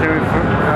to